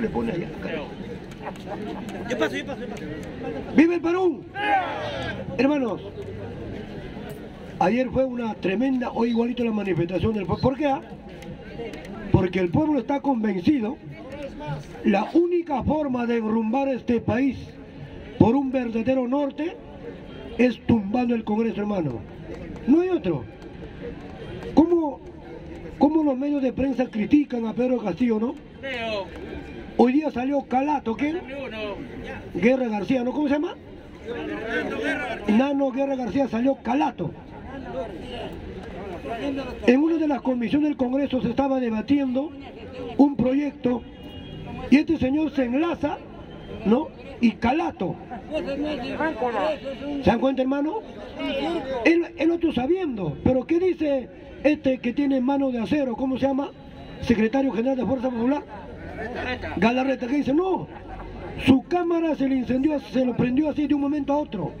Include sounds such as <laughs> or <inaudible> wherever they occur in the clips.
¿Cómo le pone allá? Yo paso, yo paso, yo paso. ¡Vive el Perú! Hermanos, ayer fue una tremenda, hoy igualito la manifestación del pueblo. ¿Por qué? ah? Porque el pueblo está convencido la única forma de enrumbar este país por un verdadero norte es tumbando el Congreso, hermano. No hay otro. ¿Cómo, cómo los medios de prensa critican a Pedro Castillo, no? Hoy día salió Calato, ¿quién? Guerra García, ¿no? ¿Cómo se llama? Nano Guerra García salió Calato. En una de las comisiones del Congreso se estaba debatiendo un proyecto y este señor se enlaza, ¿no? Y Calato. ¿Se dan cuenta, hermano? Él, él otro sabiendo, pero ¿qué dice este que tiene mano de acero? ¿Cómo se llama? Secretario General de Fuerza Popular. Galarreta, que dice, no, su cámara se le incendió, se lo prendió así de un momento a otro.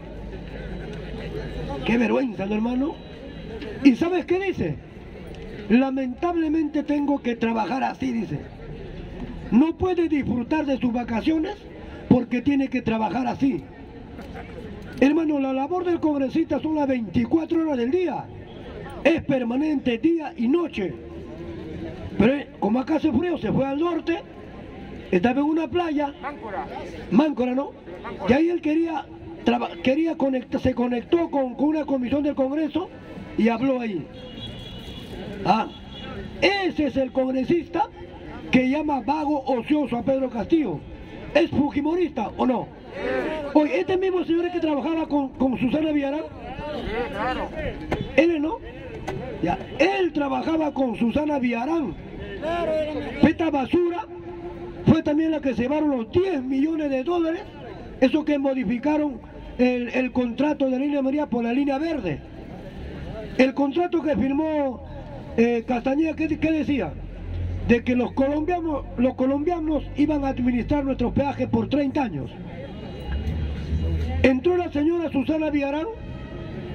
Qué vergüenza, ¿no, hermano? ¿Y sabes qué dice? Lamentablemente tengo que trabajar así, dice. No puede disfrutar de sus vacaciones porque tiene que trabajar así. Hermano, la labor del congresista son las 24 horas del día. Es permanente día y noche. Pero eh, como acá hace frío, se fue al norte, estaba en una playa, Máncora, ¿no? Y ahí él quería, traba- quería conectar, se conectó con, con una comisión del Congreso y habló ahí. Ah, ese es el congresista que llama vago ocioso a Pedro Castillo. ¿Es fujimorista o no? Oye, este mismo señor que trabajaba con, con Susana Villarán, él no. Ya, él trabajaba con Susana Villarán. Esta basura fue también la que se llevaron los 10 millones de dólares, eso que modificaron el, el contrato de la línea María por la línea verde. El contrato que firmó eh, Castañeda, ¿qué, qué decía? De que los colombianos, los colombianos iban a administrar nuestros peajes por 30 años. Entró la señora Susana Villarán,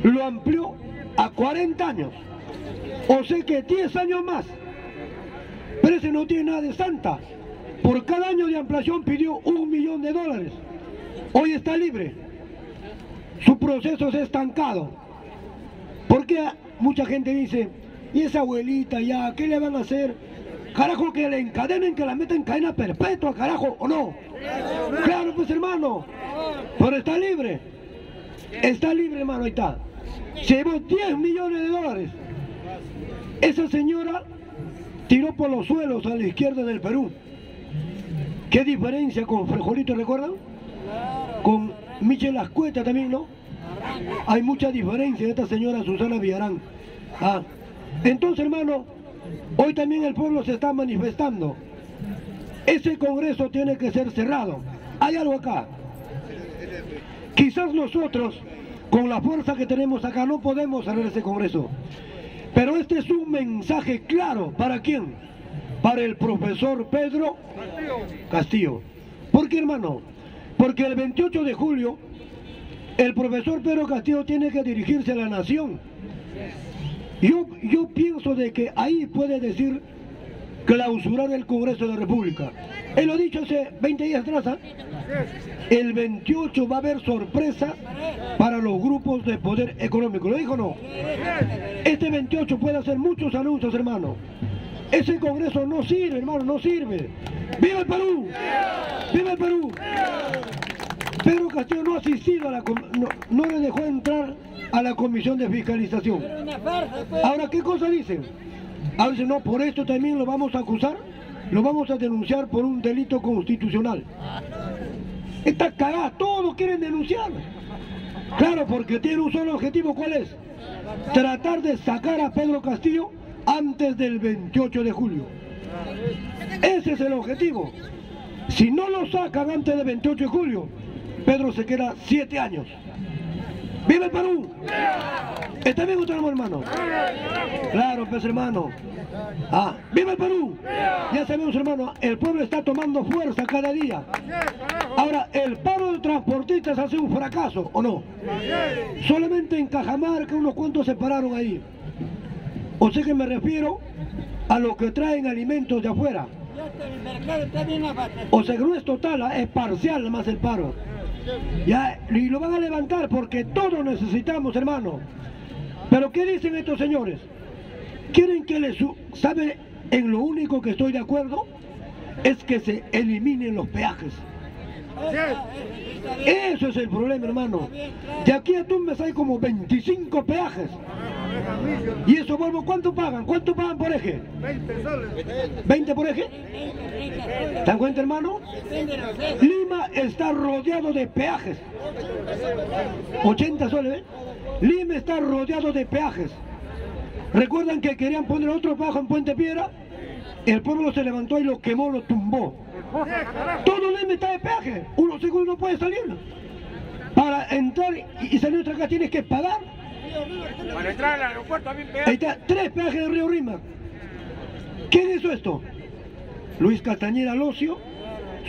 lo amplió a 40 años. O sea que 10 años más. Pero ese no tiene nada de santa. Por cada año de ampliación pidió un millón de dólares. Hoy está libre. Su proceso ha estancado. Porque mucha gente dice, ¿y esa abuelita ya? ¿Qué le van a hacer? Carajo, que le encadenen, que la metan en cadena perpetua, carajo, ¿o no? Claro, pues hermano. Pero está libre. Está libre, hermano, ahí está. Llevó 10 millones de dólares. Esa señora tiró por los suelos a la izquierda del Perú. ¿Qué diferencia con Frejolito, recuerdan? Con Michel Ascueta también, ¿no? Hay mucha diferencia de esta señora Susana Villarán. Ah. Entonces, hermano, hoy también el pueblo se está manifestando. Ese congreso tiene que ser cerrado. Hay algo acá. Quizás nosotros, con la fuerza que tenemos acá, no podemos cerrar ese congreso. Pero este es un mensaje claro. ¿Para quién? Para el profesor Pedro Castillo. ¿Por qué, hermano? Porque el 28 de julio, el profesor Pedro Castillo tiene que dirigirse a la nación. Yo, yo pienso de que ahí puede decir clausurar el Congreso de la República. Él lo ha dicho hace 20 días atrás. ¿ah? El 28 va a haber sorpresa para los grupos de poder económico. ¿Lo dijo o no? Este 28 puede hacer muchos anuncios, hermano. Ese Congreso no sirve, hermano, no sirve. ¡Viva el Perú! ¡Viva el Perú! Pedro Castillo no ha asistido a la no, no le dejó entrar a la comisión de fiscalización. Ahora, ¿qué cosa dicen? Ahora dicen, no, por esto también lo vamos a acusar, lo vamos a denunciar por un delito constitucional. Está cagada, todos quieren denunciar. Claro, porque tiene un solo objetivo, ¿cuál es? Tratar de sacar a Pedro Castillo antes del 28 de julio. Ese es el objetivo. Si no lo sacan antes del 28 de julio, Pedro se queda siete años. ¡Viva el Perú! ¿Está bien usted, hermano? Claro, pues hermano. Ah, ¡Viva el Perú! Ya sabemos, hermano, el pueblo está tomando fuerza cada día. Ahora, el paro de transportistas hace un fracaso, ¿o no? Solamente en Cajamarca unos cuantos se pararon ahí. O sea que me refiero a los que traen alimentos de afuera. O sea que no es total, ¿ah? es parcial más el paro. Ya, y lo van a levantar porque todos necesitamos, hermano. Pero ¿qué dicen estos señores? ¿Quieren que les... ¿Sabe en lo único que estoy de acuerdo? Es que se eliminen los peajes. Eso es el problema, hermano. De aquí a Tumbes hay como 25 peajes. ¿Y eso, vuelvo, cuánto pagan? ¿Cuánto pagan por eje? 20 soles. ¿20 por eje? ¿Te dan cuenta, hermano? Lima está rodeado de peajes. 80 soles, ¿eh? Lima está rodeado de peajes. ¿Recuerdan que querían poner otro peaje en Puente Piedra? El pueblo se levantó y lo quemó, lo tumbó. Todo Lima está de peaje. Uno segundo no puede salir. Para entrar y salir de acá tienes que pagar. Para entrar al aeropuerto también Ahí está, tres peajes de Río Rima. ¿Quién hizo esto? Luis Castañeda Locio,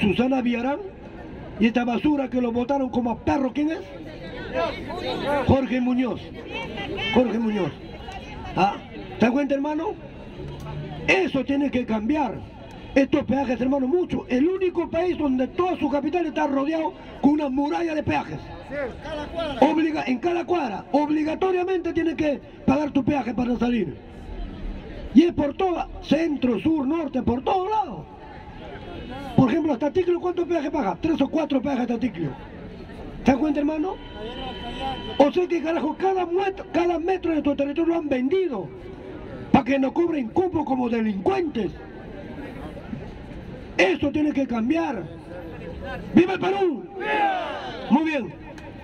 Susana Villarán y esta basura que lo votaron como a perro, ¿quién es? Jorge Muñoz. Jorge Muñoz. ¿Ah? ¿Te das cuenta, hermano? Eso tiene que cambiar. Estos peajes, hermano, mucho. El único país donde toda su capital está rodeado con una muralla de peajes. Obliga, en cada cuadra, obligatoriamente tienes que pagar tu peaje para salir. Y es por todo, centro, sur, norte, por todos lados. Por ejemplo, hasta Ticlio, ¿cuántos peajes paga? Tres o cuatro peajes hasta Ticlio. ¿Te das cuenta, hermano? O sea que, carajo, cada metro, cada metro de tu territorio lo han vendido para que no cobren cupo como delincuentes. Eso tiene que cambiar. ¡Viva el Perú! Muy bien.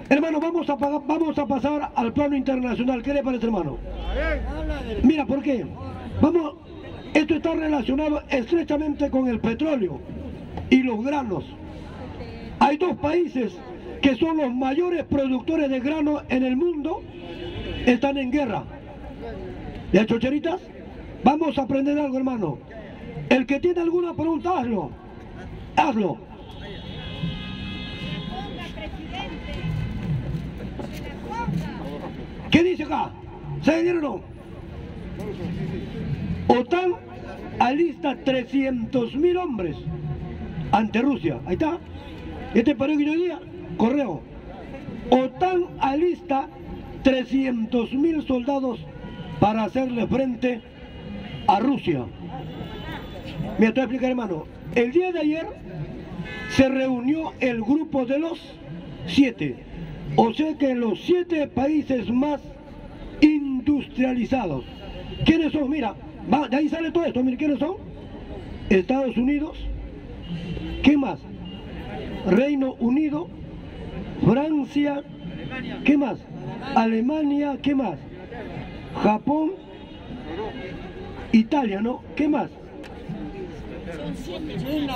Hermano, vamos a, vamos a pasar al plano internacional. ¿Qué le parece, hermano? Mira, ¿por qué? Vamos, esto está relacionado estrechamente con el petróleo y los granos. Hay dos países que son los mayores productores de grano en el mundo, están en guerra. ¿Ya chocheritas? Vamos a aprender algo, hermano. El que tiene alguna pregunta, hazlo. Hazlo. ¿Qué dice acá? ¿Se o no? OTAN alista 300.000 hombres ante Rusia. Ahí está. Este que yo día, correo. OTAN alista 300.000 soldados para hacerle frente a Rusia. Me voy a explicar, hermano. El día de ayer se reunió el grupo de los siete o sea que los siete países más industrializados, ¿quiénes son? Mira, de ahí sale todo esto, mira, ¿quiénes son? Estados Unidos, ¿qué más? Reino Unido, Francia, ¿qué más? Alemania, ¿qué más? Japón, Italia, ¿no? ¿Qué más?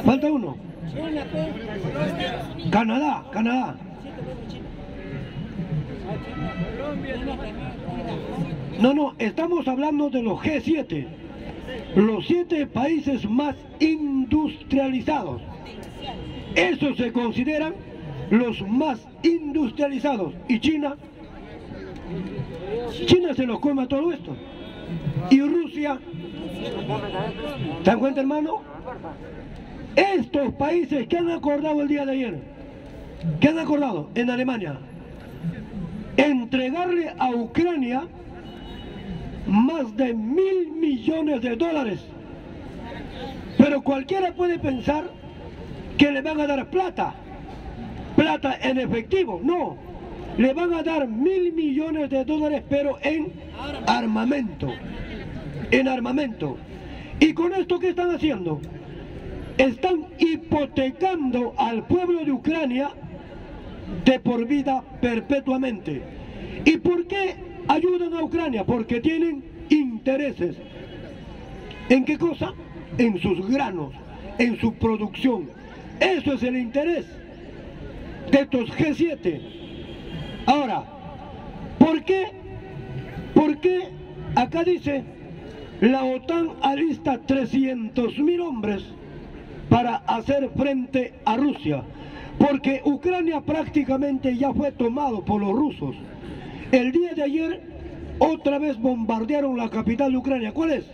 Falta uno. Canadá, Canadá. No, no, estamos hablando de los G7, los siete países más industrializados. Esos se consideran los más industrializados. ¿Y China? China se los come a todo esto. ¿Y Rusia? ¿Te dan cuenta, hermano? Estos países que han acordado el día de ayer, ¿qué han acordado en Alemania, entregarle a Ucrania más de mil millones de dólares. Pero cualquiera puede pensar que le van a dar plata, plata en efectivo, no, le van a dar mil millones de dólares pero en armamento, en armamento. ¿Y con esto qué están haciendo? Están hipotecando al pueblo de Ucrania de por vida perpetuamente. ¿Y por qué ayudan a Ucrania? Porque tienen intereses. ¿En qué cosa? En sus granos, en su producción. Eso es el interés de estos G7. Ahora, ¿por qué? ¿Por qué acá dice la OTAN alista 300.000 hombres para hacer frente a Rusia? porque Ucrania prácticamente ya fue tomado por los rusos. El día de ayer otra vez bombardearon la capital de Ucrania. ¿Cuál es?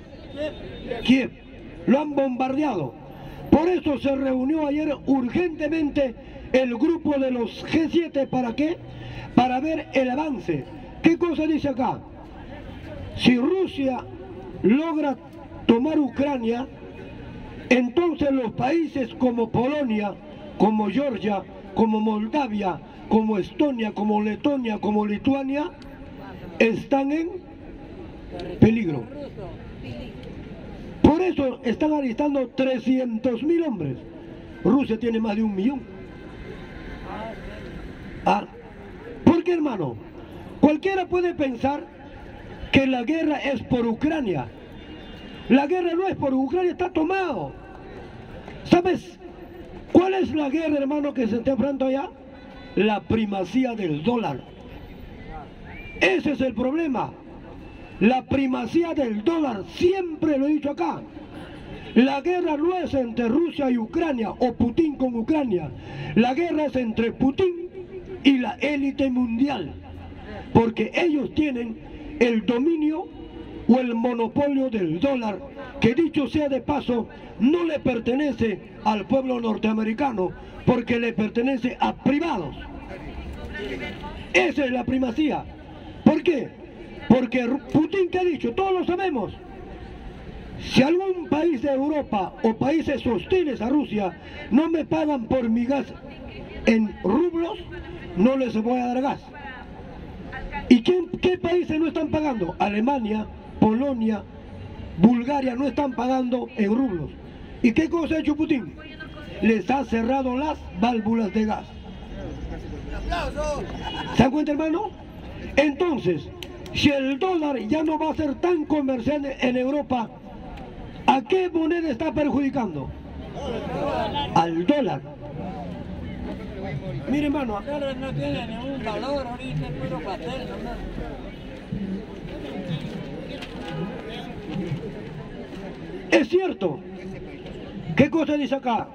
Kiev. Lo han bombardeado. Por eso se reunió ayer urgentemente el grupo de los G7. ¿Para qué? Para ver el avance. ¿Qué cosa dice acá? Si Rusia logra tomar Ucrania, entonces los países como Polonia, como Georgia, como Moldavia, como Estonia, como Letonia, como Lituania, están en peligro. Por eso están alistando 300 mil hombres. Rusia tiene más de un millón. Ah, ¿Por qué, hermano? Cualquiera puede pensar que la guerra es por Ucrania. La guerra no es por Ucrania, está tomado. ¿Sabes cuál es la guerra, hermano, que se está enfrentando allá? La primacía del dólar. Ese es el problema. La primacía del dólar, siempre lo he dicho acá. La guerra no es entre Rusia y Ucrania o Putin con Ucrania. La guerra es entre Putin y la élite mundial. Porque ellos tienen el dominio o el monopolio del dólar, que dicho sea de paso, no le pertenece al pueblo norteamericano, porque le pertenece a privados. Esa es la primacía. ¿Por qué? Porque Putin, ¿qué ha dicho? Todos lo sabemos. Si algún país de Europa o países hostiles a Rusia no me pagan por mi gas en rublos, no les voy a dar gas. ¿Y qué, qué países no están pagando? Alemania, Polonia, Bulgaria no están pagando en rublos. ¿Y qué cosa ha hecho Putin? Les ha cerrado las válvulas de gas. ¿Se dan cuenta, hermano? Entonces, si el dólar ya no va a ser tan comercial en Europa, ¿a qué moneda está perjudicando? Al dólar. Mire, hermano, El no tiene ningún valor ahorita, es puro pastel, es cierto. ¿Qué cosa dice acá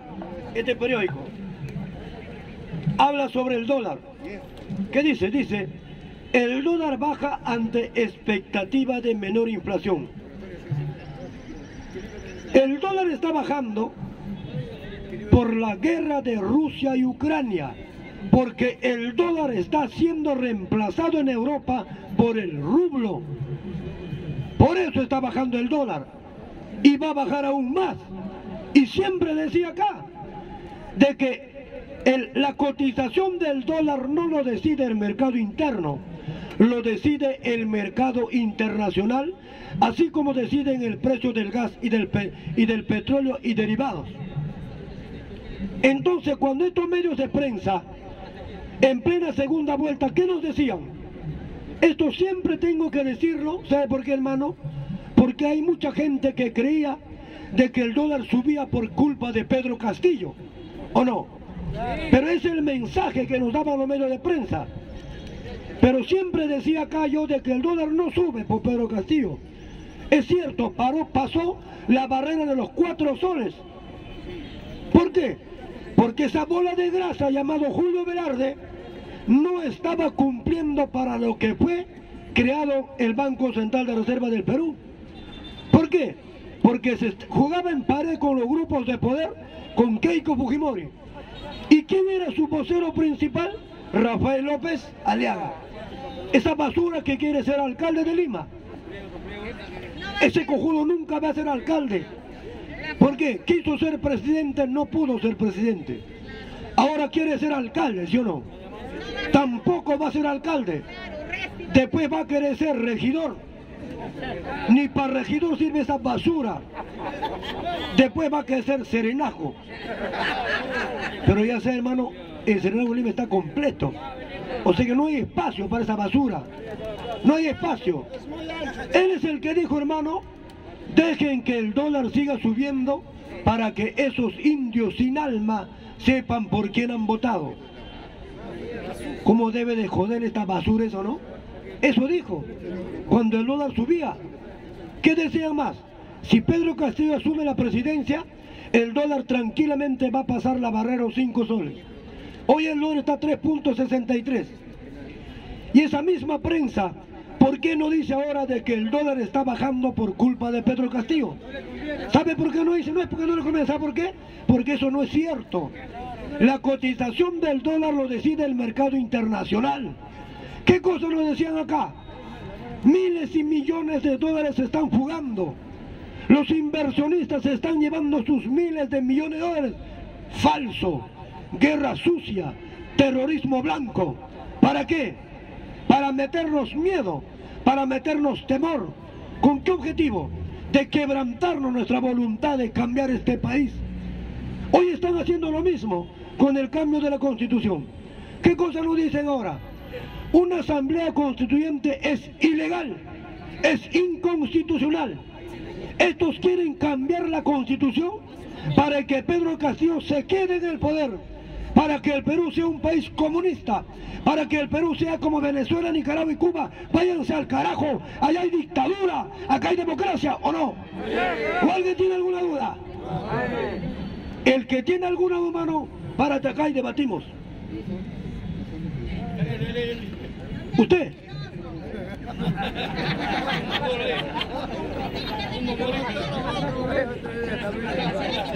este periódico? Habla sobre el dólar. ¿Qué dice? Dice, el dólar baja ante expectativa de menor inflación. El dólar está bajando por la guerra de Rusia y Ucrania, porque el dólar está siendo reemplazado en Europa por el rublo. Por eso está bajando el dólar y va a bajar aún más. Y siempre decía acá de que la cotización del dólar no lo decide el mercado interno, lo decide el mercado internacional, así como deciden el precio del gas y del, pe- y del petróleo y derivados. Entonces, cuando estos medios de prensa, en plena segunda vuelta, ¿qué nos decían? Esto siempre tengo que decirlo, ¿sabe por qué, hermano? Porque hay mucha gente que creía de que el dólar subía por culpa de Pedro Castillo, ¿o no? Pero es el mensaje que nos daban los medios de prensa. Pero siempre decía acá yo de que el dólar no sube por Pedro Castillo. Es cierto, paró, pasó la barrera de los cuatro soles. ¿Por qué? Porque esa bola de grasa llamado Julio Velarde no estaba cumpliendo para lo que fue creado el Banco Central de Reserva del Perú. ¿Por qué? Porque se jugaba en pared con los grupos de poder, con Keiko Fujimori. ¿Y quién era su vocero principal? Rafael López Aliaga. Esa basura que quiere ser alcalde de Lima. Ese cojudo nunca va a ser alcalde. ¿Por qué? Quiso ser presidente, no pudo ser presidente. Ahora quiere ser alcalde, ¿sí o no? Tampoco va a ser alcalde. Después va a querer ser regidor. Ni para regidor sirve esa basura. Después va a querer ser serenajo. Pero ya sé, hermano, el serenajo Lima está completo. O sea que no hay espacio para esa basura. No hay espacio. Él es el que dijo, hermano, dejen que el dólar siga subiendo para que esos indios sin alma sepan por quién han votado. ¿Cómo debe de joder esta basura eso, no? Eso dijo, cuando el dólar subía. ¿Qué decían más? Si Pedro Castillo asume la presidencia, el dólar tranquilamente va a pasar la barrera los 5 soles. Hoy el dólar está a 3.63. Y esa misma prensa ¿Por qué no dice ahora de que el dólar está bajando por culpa de Pedro Castillo? ¿Sabe por qué no dice? No es porque no le conviene. ¿Sabe por qué? Porque eso no es cierto. La cotización del dólar lo decide el mercado internacional. ¿Qué cosa nos decían acá? Miles y millones de dólares se están fugando. Los inversionistas se están llevando sus miles de millones de dólares. Falso. Guerra sucia. Terrorismo blanco. ¿Para qué? Para meternos miedo. Para meternos temor. ¿Con qué objetivo? De quebrantarnos nuestra voluntad de cambiar este país. Hoy están haciendo lo mismo con el cambio de la constitución. ¿Qué cosa nos dicen ahora? Una asamblea constituyente es ilegal, es inconstitucional. Estos quieren cambiar la constitución para que Pedro Castillo se quede en el poder, para que el Perú sea un país comunista, para que el Perú sea como Venezuela, Nicaragua y Cuba. Váyanse al carajo, allá hay dictadura, acá hay democracia, ¿o no? ¿O alguien tiene alguna duda? El que tiene alguna duda, mano, párate acá y debatimos. Usted.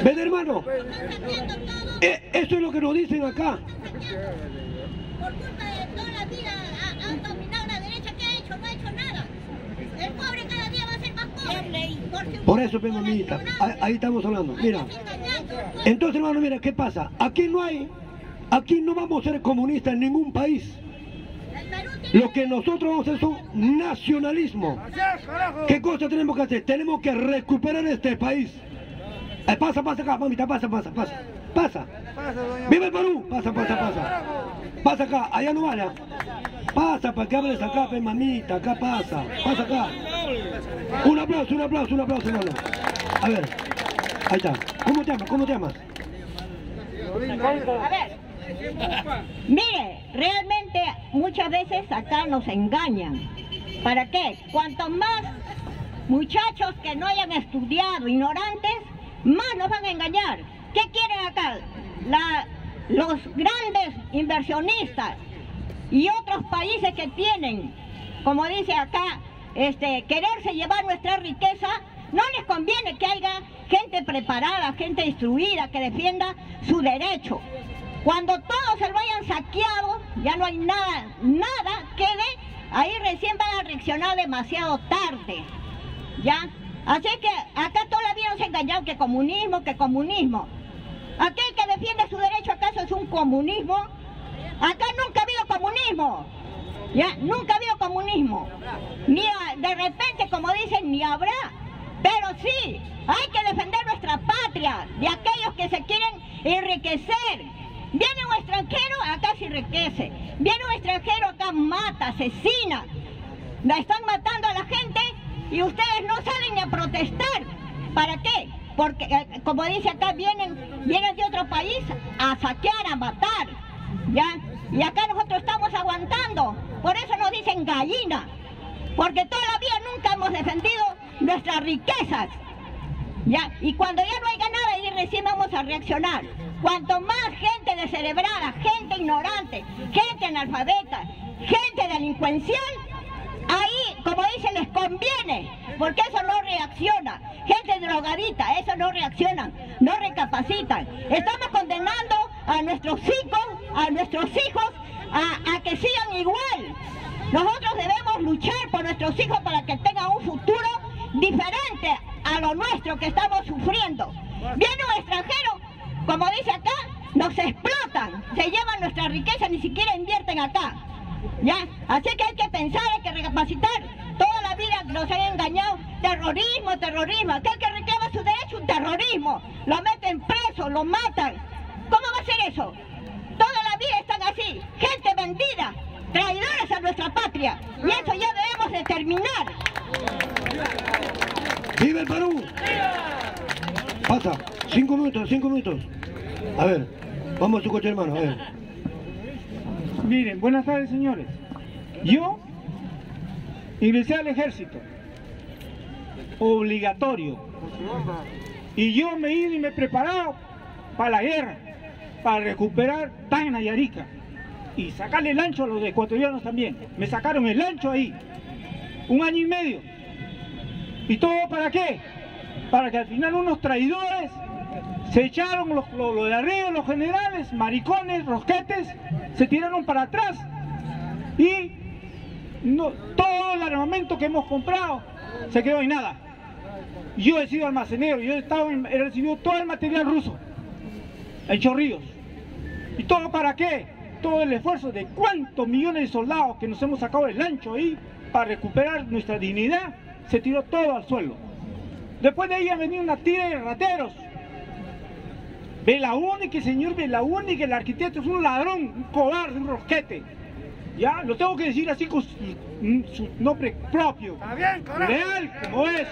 ¿Ven hermano? Eh, eso es lo que nos dicen acá. Por culpa de toda la vida ha- han dominado la derecha, ¿qué ha hecho? No ha hecho nada. El pobre cada día va a ser más pobre. Por eso, ven, amiguita, ahí, ahí estamos hablando. Mira, entonces hermano, mira, ¿qué pasa? Aquí no hay, aquí no vamos a ser comunistas en ningún país. Lo que nosotros vamos a hacer son nacionalismo. ¿Qué cosa tenemos que hacer? Tenemos que recuperar este país. Eh, pasa, pasa acá, mamita, pasa, pasa, pasa. Pasa. ¡Viva el Perú! Pasa, pasa, pasa. Pasa acá, allá no vaya. Pasa para que hables acá, pe, mamita, acá pasa. Pasa acá. Un aplauso, un aplauso, un aplauso, hermano. A ver, ahí está. ¿Cómo te llamas? ¿Cómo te llamas? A ver, mire, realmente muchas veces acá nos engañan. ¿Para qué? Cuanto más muchachos que no hayan estudiado, ignorantes, más nos van a engañar. ¿Qué quieren acá? Los grandes inversionistas y otros países que tienen, como dice acá, este, quererse llevar nuestra riqueza, no les conviene que haya gente preparada, gente instruida, que defienda su derecho. Cuando todos se lo hayan saqueado, ya no hay nada, nada quede, ahí recién van a reaccionar demasiado tarde. ¿Ya? Así que acá todavía nos engañado que comunismo, que comunismo. Aquel que defiende su derecho acaso es un comunismo. Acá nunca ha habido comunismo. Ya, nunca ha habido comunismo. Ni de repente, como dicen, ni habrá. Pero sí, hay que defender nuestra patria de aquellos que se quieren enriquecer. Viene un extranjero, acá se enriquece. Viene un extranjero, acá mata, asesina. La están matando a la gente y ustedes no salen a protestar. ¿Para qué? Porque, eh, como dice acá, vienen, vienen de otro país a saquear, a matar. ¿Ya? Y acá nosotros estamos aguantando. Por eso nos dicen gallina. Porque todavía nunca hemos defendido nuestras riquezas. ¿Ya? Y cuando ya no haya nada, ahí recién vamos a reaccionar. Cuanto más gente descerebrada, gente ignorante, gente analfabeta, gente delincuencial, como dicen, les conviene, porque eso no reacciona. Gente drogadita, eso no reaccionan, no recapacitan. Estamos condenando a nuestros hijos, a nuestros hijos, a, a que sigan igual. Nosotros debemos luchar por nuestros hijos para que tengan un futuro diferente a lo nuestro que estamos sufriendo. Viene un extranjero, como dice acá, nos explotan, se llevan nuestra riqueza, ni siquiera invierten acá. ¿Ya? Así que hay que pensar, hay que recapacitar. Toda la vida nos han engañado. Terrorismo, terrorismo. Aquel que reclama su derecho, un terrorismo. Lo meten preso, lo matan. ¿Cómo va a ser eso? Toda la vida están así. Gente vendida. Traidores a nuestra patria. Y eso ya debemos de terminar. ¡Viva el Perú! Pasa, cinco minutos, cinco minutos. A ver, vamos a su coche hermano, a ver. Miren, buenas tardes señores. Yo ingresé al ejército. Obligatorio. Y yo me ido y me he preparado para la guerra, para recuperar Tacna y Arica. Y sacarle el ancho a los ecuatorianos también. Me sacaron el ancho ahí. un año y medio. ¿Y todo para qué? Para que al final unos traidores se echaron lo, de arriba, los generales, maricones, rosquetes, se tiraron para atrás y no, todo el armamento que hemos comprado se quedó en nada. Yo he sido almacenero, yo he, estado he recibido todo el material ruso en Chorrillos. ¿Y todo para qué? Todo el esfuerzo de cuántos millones de soldados que nos hemos sacado del ancho ahí para recuperar nuestra dignidad, se tiró todo al suelo. Después de ahí ha venido una tira de rateros. Única, señor única, el arquitecto es un ladrón, un cobarde, un rosquete. Ya, lo tengo que decir así con su, nombre propio. Real, como es.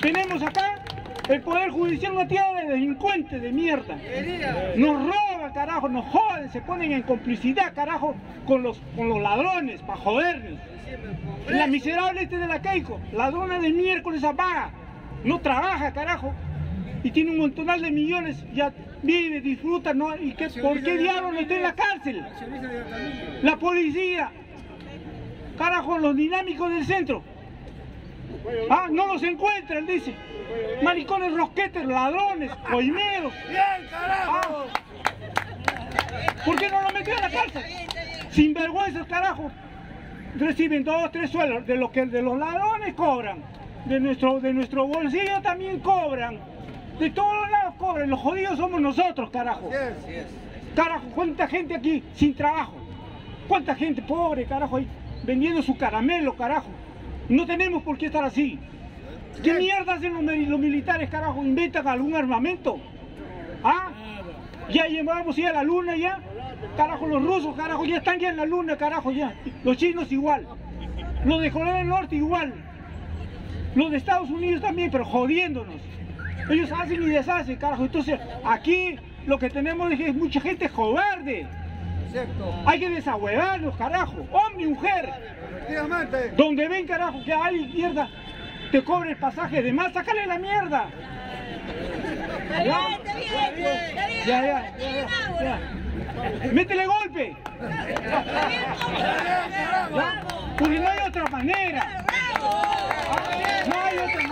Tenemos acá el Poder Judicial una tierra de delincuentes de mierda. Nos roban, carajo, nos joden, se ponen en complicidad, carajo, con los, con los ladrones, para jodernos. La miserable este de la Keiko, ladrona de miércoles apaga, no trabaja, carajo, y tiene un montonal de millones, ya vive, disfruta, ¿no? ¿Y qué, por qué diablos no está en la cárcel? La policía, carajo, los dinámicos del centro. Ah, no los encuentran, dice. Maricones, rosquetes, ladrones, coimeros. ¡Bien, carajo! Ah. ¿Por qué no lo metió en la cárcel? Sin vergüenza, carajo. Reciben dos, tres sueldos. De lo que de los ladrones cobran. De nuestro, de nuestro bolsillo también cobran. De todos lados cobran. Los jodidos somos nosotros, carajo. Carajo, ¿cuánta gente aquí sin trabajo? ¿Cuánta gente pobre, carajo, ahí vendiendo su caramelo, carajo? No tenemos por qué estar así. ¿Qué mierda hacen los, militares, carajo? ¿Inventan algún armamento? ¿Ah? Ya llevamos ya a la luna ya. Carajo, los rusos, carajo, ya están ya en la luna, carajo, ya. Los chinos igual. Los de Corea del Norte igual. Los de Estados Unidos también, pero jodiéndonos. Ellos hacen y deshacen, carajo. Entonces, aquí lo que tenemos es mucha gente cobarde. Hay que desahuevarlos, carajo. Hombre y mujer. Donde ven, carajo, que hay mierda te cobre el pasaje de más, sácale la mierda. ¿Ya? Ya, ya, ya, Métele golpe. Porque no hay otra manera. No hay otra manera.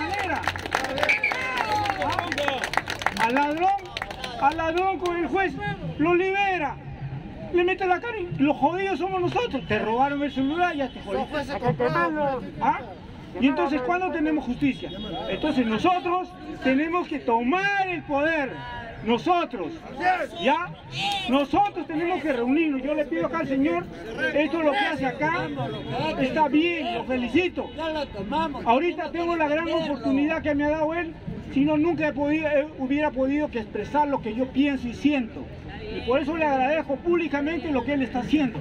Al ladrón, al ladrón con el juez lo libera. Le mete la cara y los jodidos somos nosotros. Te robaron el celular, ya te jodiste. ¿Ah? Y entonces, ¿cuándo tenemos justicia? Entonces nosotros tenemos que tomar el poder. Nosotros, ¿ya? Nosotros tenemos que reunirnos. Yo le pido acá al Señor, esto es lo que hace acá, está bien, lo felicito. Ahorita tengo la gran oportunidad que me ha dado él, si no nunca hubiera podido que expresar lo que yo pienso y siento. Y por eso le agradezco públicamente lo que él está haciendo.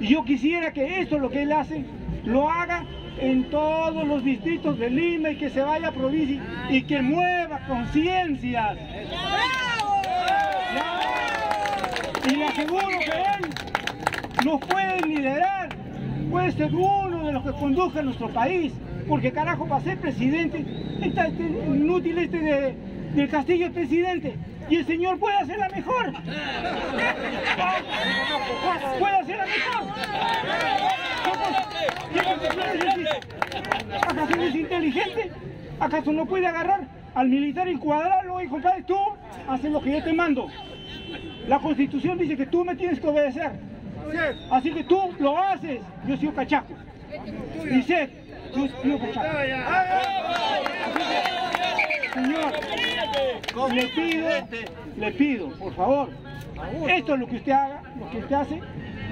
Y yo quisiera que esto, lo que él hace, lo haga en todos los distritos de Lima y que se vaya a provincia y que mueva conciencias. Y le aseguro que él nos puede liderar, puede ser uno de los que conduzca a nuestro país, porque carajo para ser presidente, está este inútil este de, del Castillo es presidente, y el señor puede hacerla <laughs> mejor. Puede hacerla mejor. ¿Acaso es inteligente? ¿Acaso no puede agarrar al militar y cuadrarlo y compadre, tú haces lo que yo te mando? La constitución dice que tú me tienes que obedecer. Así que tú lo haces. Yo soy cachaco. Dice, yo soy cachaco. Señor, le pido, le pido, por favor, esto es lo que usted haga, lo que usted hace,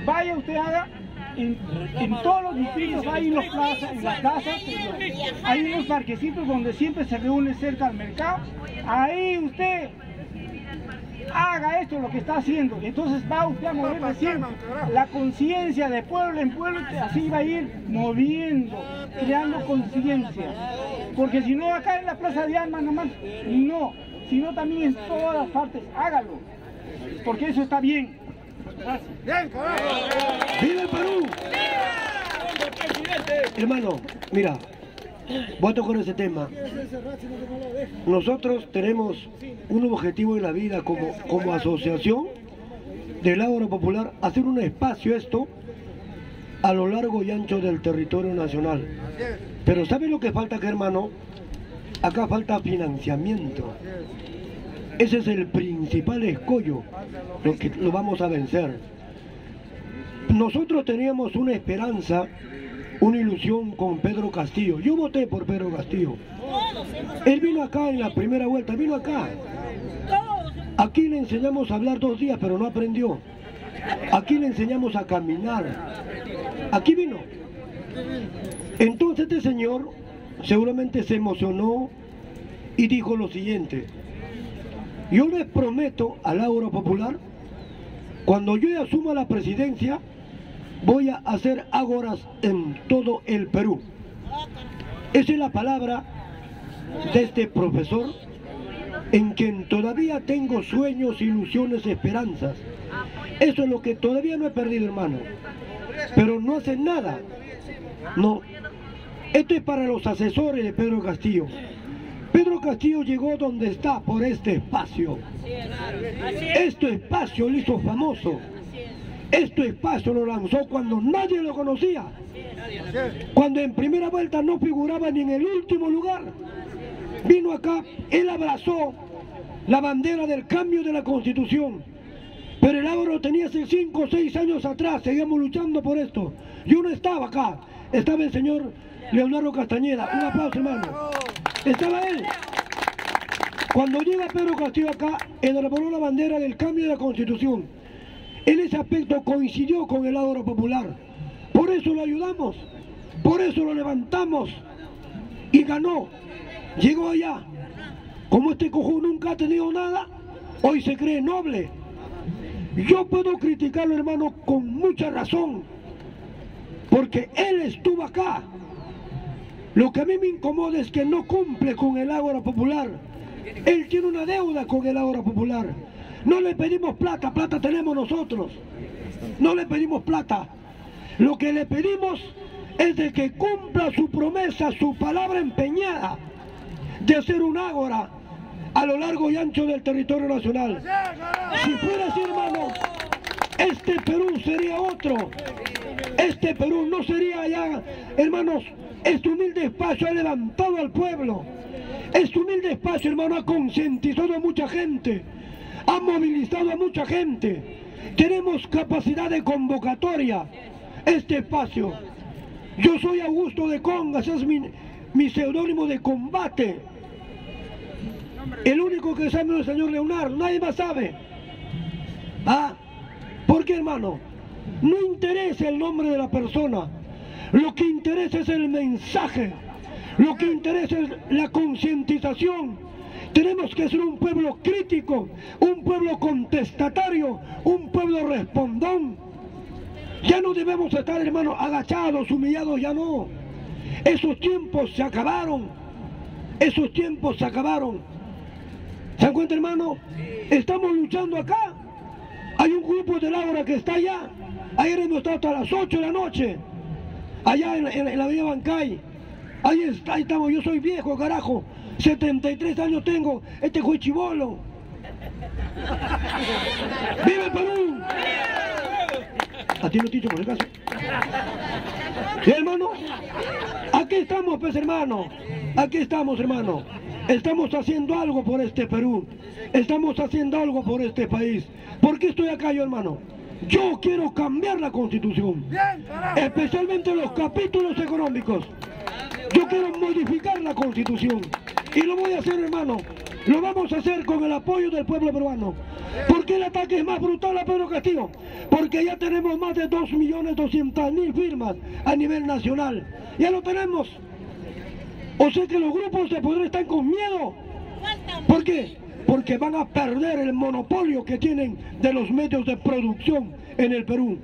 vaya usted haga en, todos los distritos hay unos plazas, en las casas, hay unos parquecitos donde siempre se reúne cerca al mercado. Ahí usted haga esto lo que está haciendo. Entonces va usted a mover la conciencia de pueblo en pueblo, así va a ir moviendo, creando conciencia. Porque si no acá en la plaza de armas nomás, no, sino también en todas partes, hágalo. Porque eso está bien. ¡Bien, ¡Viva el Perú! Hermano, mira, voto con ese tema. Nosotros tenemos un objetivo en la vida como, como asociación del Ágora Popular, hacer un espacio esto a lo largo y ancho del territorio nacional. Pero ¿sabe lo que falta acá, hermano? Acá falta financiamiento. Ese es el principal escollo, lo que lo vamos a vencer. Nosotros teníamos una esperanza, una ilusión con Pedro Castillo. Yo voté por Pedro Castillo. Él vino acá en la primera vuelta, vino acá. Aquí le enseñamos a hablar dos días, pero no aprendió. Aquí le enseñamos a caminar. Aquí vino. Entonces este señor seguramente se emocionó y dijo lo siguiente. Yo les prometo al Ágora Popular, cuando yo asuma la presidencia, voy a hacer ágoras en todo el Perú. Esa es la palabra de este profesor en quien todavía tengo sueños, ilusiones, esperanzas. Eso es lo que todavía no he perdido, hermano. Pero no hacen nada. No. Esto es para los asesores de Pedro Castillo. Pedro Castillo llegó donde está por este espacio. Este espacio lo hizo famoso. Este espacio lo lanzó cuando nadie lo conocía. Cuando en primera vuelta no figuraba ni en el último lugar. Vino acá, él abrazó la bandera del cambio de la constitución. Pero el Ágoro tenía hace 5 o 6 años atrás, seguíamos luchando por esto. Yo no estaba acá, estaba el señor Leonardo Castañeda. Un aplauso, hermano. Estaba él. Cuando llega Pedro Castillo acá, elaboró la bandera del cambio de la constitución. En ese aspecto coincidió con el Ágoro Popular. Por eso lo ayudamos, por eso lo levantamos y ganó. Llegó allá. Como este cojo nunca ha tenido nada, hoy se cree noble. Yo puedo criticarlo, hermano, con mucha razón, porque él estuvo acá. Lo que a mí me incomoda es que no cumple con el Ágora Popular. Él tiene una deuda con el Ágora Popular. No le pedimos plata, plata tenemos nosotros. No le pedimos plata. Lo que le pedimos es de que cumpla su promesa, su palabra empeñada de hacer un ágora a lo largo y ancho del territorio nacional. Si fuera así, hermano, este Perú sería otro. Este Perú no sería allá, hermanos, este humilde espacio ha levantado al pueblo. Este humilde espacio, hermano, ha concientizado a mucha gente, ha movilizado a mucha gente. Tenemos capacidad de convocatoria. Este espacio. Yo soy Augusto de Congas, es mi, seudónimo de combate. El único que sabe es el señor Leonardo, nadie más sabe. ¿Ah? ¿Por qué, hermano? No interesa el nombre de la persona. Lo que interesa es el mensaje. Lo que interesa es la concientización. Tenemos que ser un pueblo crítico, un pueblo contestatario, un pueblo respondón. Ya no debemos estar, hermano, agachados, humillados, ya no. Esos tiempos se acabaron. Esos tiempos se acabaron. ¿Se encuentra, hermano? Estamos luchando acá. Hay un grupo de Laura que está allá. Ayer hemos estado hasta las 8 de la noche. Allá en, en- en la Villa Bancay. Ahí, está, ahí estamos. Yo soy viejo, carajo. 73 años tengo. Este fue chivolo. ¡Viva el Perú! A ti no por el caso. ¿Sí, hermano? Aquí estamos, pues, hermano. Aquí estamos, hermano. Estamos haciendo algo por este Perú. Estamos haciendo algo por este país. ¿Por qué estoy acá yo, hermano? Yo quiero cambiar la constitución. Especialmente los capítulos económicos. Yo quiero modificar la constitución. Y lo voy a hacer, hermano. Lo vamos a hacer con el apoyo del pueblo peruano. ¿Por qué el ataque es más brutal a Pedro Castillo? Porque ya tenemos más de 2.200.000 firmas a nivel nacional. Ya lo tenemos. O sea que los grupos de poder están con miedo. ¿Por qué? Porque van a perder el monopolio que tienen de los medios de producción en el Perú.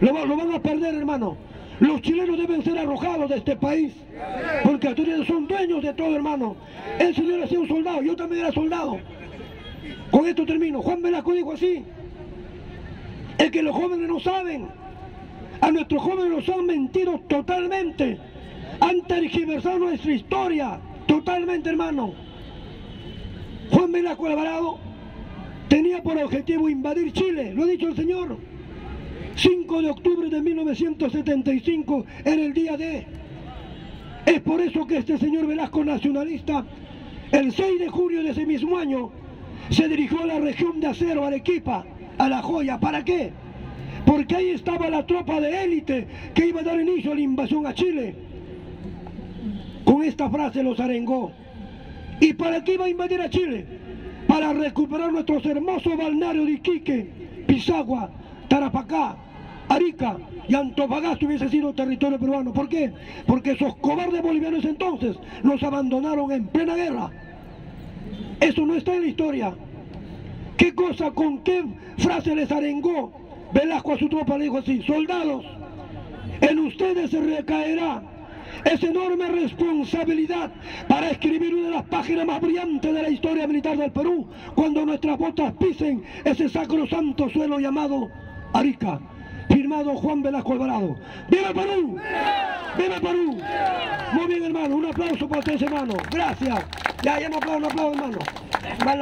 Lo, va- lo van a perder, hermano. Los chilenos deben ser arrojados de este país. Porque ustedes son dueños de todo, hermano. El señor ha sido un soldado, yo también era soldado. Con esto termino. Juan Velasco dijo así. Es que los jóvenes no saben. A nuestros jóvenes nos han mentido totalmente. Han tergiversado nuestra historia. Totalmente, hermano. Juan Velasco Alvarado tenía por objetivo invadir Chile. Lo ha dicho el señor. 5 de octubre de 1975 era el día de. Es por eso que este señor Velasco nacionalista, el 6 de junio de ese mismo año, se dirigió a la región de Acero, Arequipa, a La Joya. ¿Para qué? Porque ahí estaba la tropa de élite que iba a dar inicio a la invasión a Chile. Con esta frase los arengó. ¿Y para qué iba a invadir a Chile? Para recuperar nuestros hermosos balnearios de Iquique, Pisagua, Tarapacá, Arica y Antofagasta hubiese sido territorio peruano. ¿Por qué? Porque esos cobardes bolivianos entonces nos abandonaron en plena guerra. Eso no está en la historia. ¿Qué cosa, con qué frase les arengó Velasco a su tropa? Le dijo así, soldados, en ustedes se recaerá esa enorme responsabilidad para escribir una de las páginas más brillantes de la historia militar del Perú cuando nuestras botas pisen ese sacrosanto suelo llamado Arica. Firmado Juan Velasco Alvarado. ¡Viva Perú! ¡Viva Perú! Muy bien, hermano. Un aplauso para ustedes, hermano. Gracias. Ya, ya no aplaudo, no aplaudo, hermano.